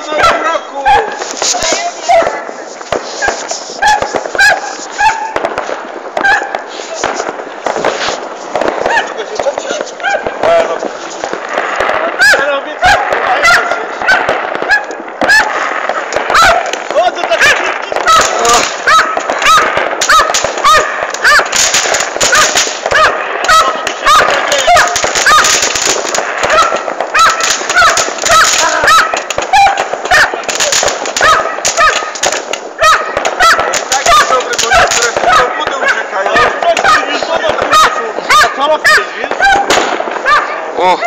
w zeszłym roku! E, no. Ale obiecałem, a ja się- O, to takie krótki Takie dobre, bo niektóre są do budy uciekają. O!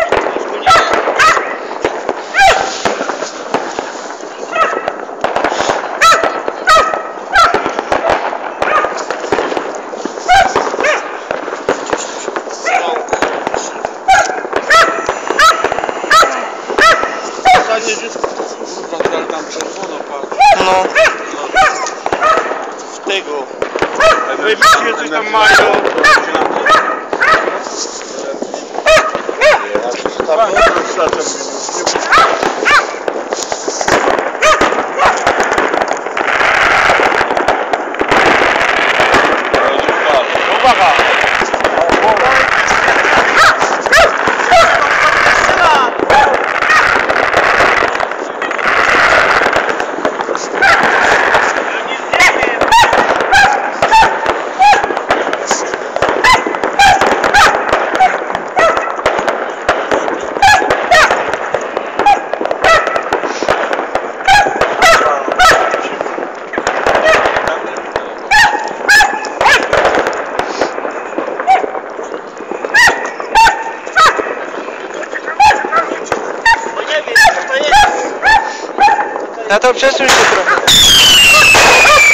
Tam czerwono patrz. No. W tego. Wy widzicie coś tam mają. Tabii. Tabii. Tabii. Na to przesuń się trochę.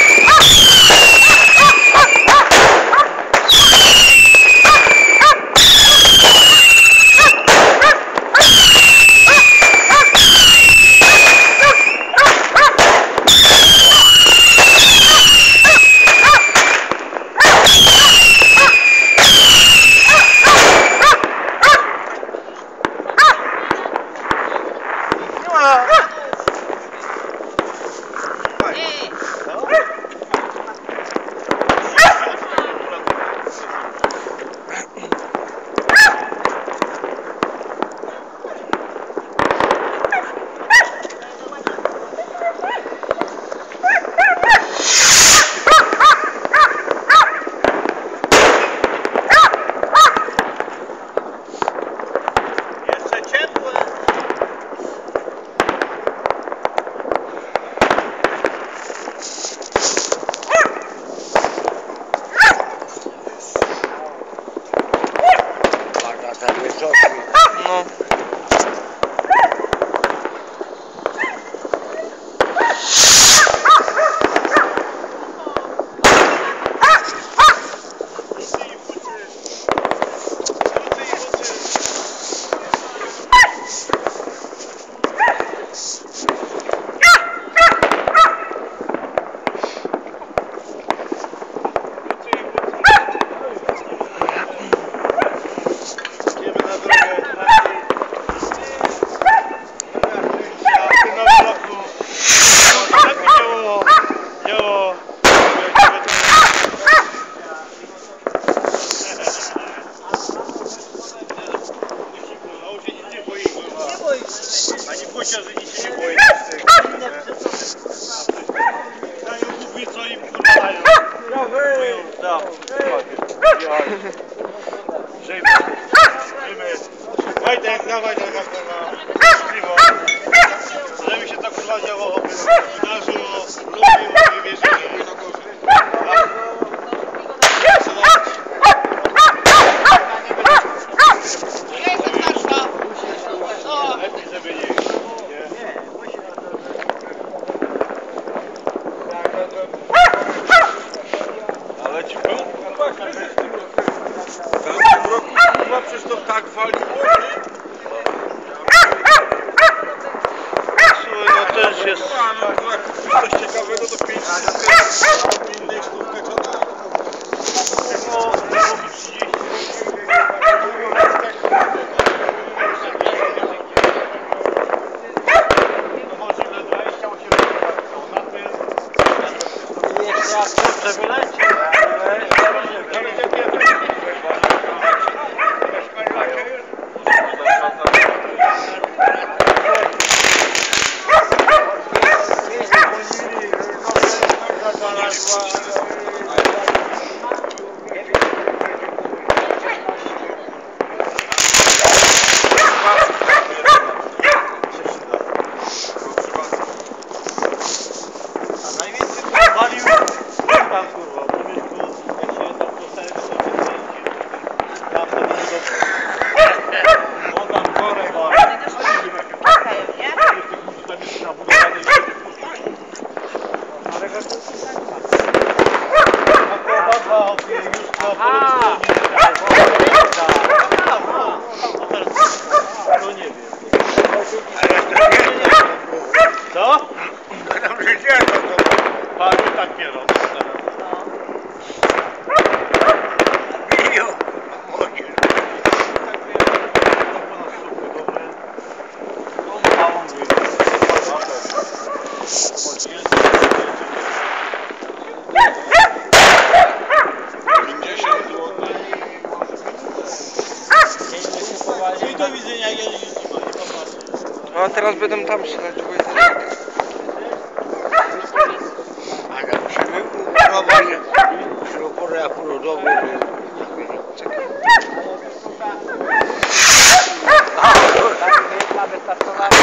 Ani Pusia, że nic się boi. Dają mówi, co im kurwa dają. Mówią, da, dokładnie. Żyjmy. Żyjmy. Wojtek, dawaj do kurwa. Żeby się to kurwa działo. kurwa, przecież to tak wali. Słuchaj, no też jest... Coś ciekawego to pięć innych sztukę czata. No, Teraz wyleci, ale... Run. 好，好。Czyli do widzenia, ja już nie ma, nie popatrzę. No a teraz będę tam strzelać, bo jest... Aga, przybył, prawo nie. Przy oporze jak urodowy, Czekaj. A, tak, tak, tak, tak, tak, tak,